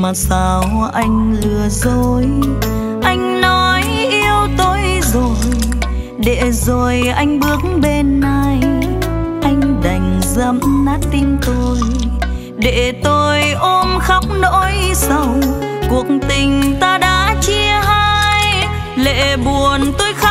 mà sao anh lừa dối? Anh nói yêu tôi rồi, để rồi anh bước bên này. Anh đành dẫm nát tim tôi, để tôi ôm khóc nỗi sầu. Cuộc tình ta đã chia hai, lệ buồn tôi khóc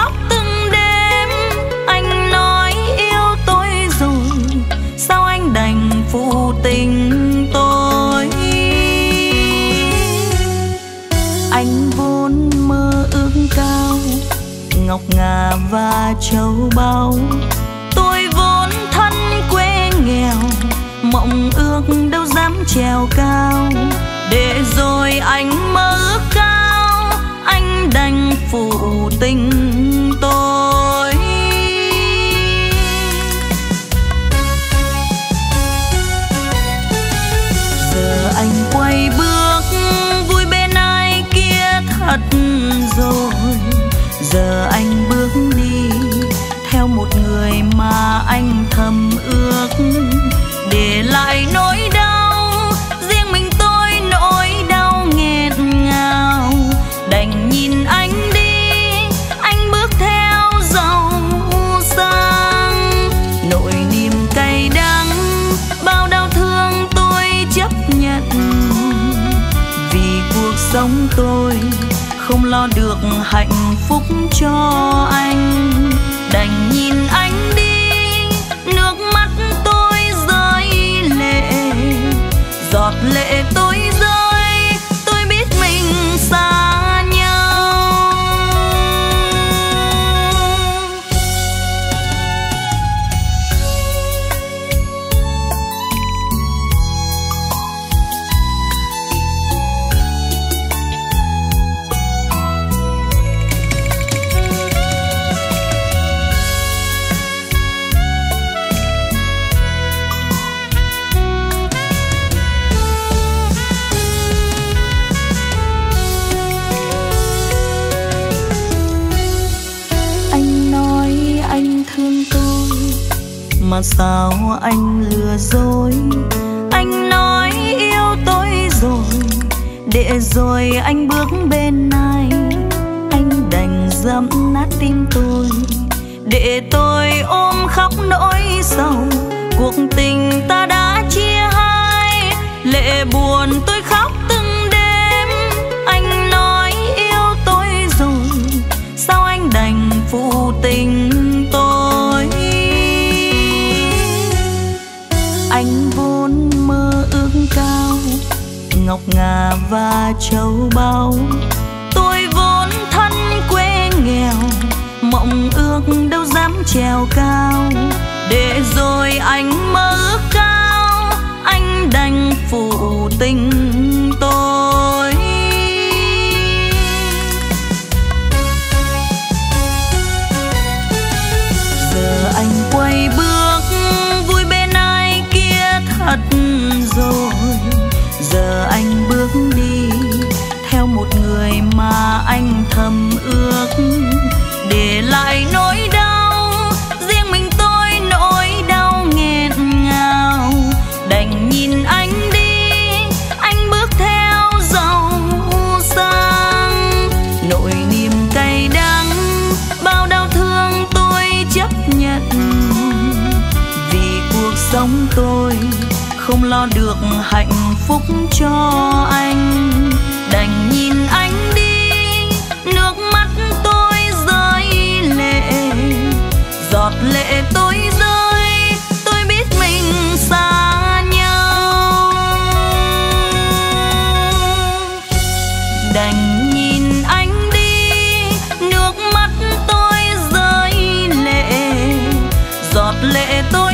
châu báu. Tôi vốn thân quê nghèo, mộng ước đâu dám trèo cao. Để rồi anh mơ ước cao, anh đành phụ tình tôi. Giờ anh quay bước, vui bên ai kia thật rồi. Giờ anh bước lo được hạnh phúc cho anh. Mà sao anh lừa dối? Anh nói yêu tôi rồi, để rồi anh bước bên này. Anh đành dẫm nát tim tôi, để tôi ôm khóc nỗi sầu. Cuộc tình ta đã chia hai, lệ buồn tôi khóc ngọc ngà và châu báu. Tôi vốn thân quê nghèo, mộng ước đâu dám trèo cao. Để rồi anh mơ ước cao, anh đành phụ tình. không lo được hạnh phúc cho anh. Đành nhìn anh đi, nước mắt tôi rơi lệ. Giọt lệ tôi rơi, tôi biết mình xa nhau. Đành nhìn anh đi, nước mắt tôi rơi lệ. Giọt lệ tôi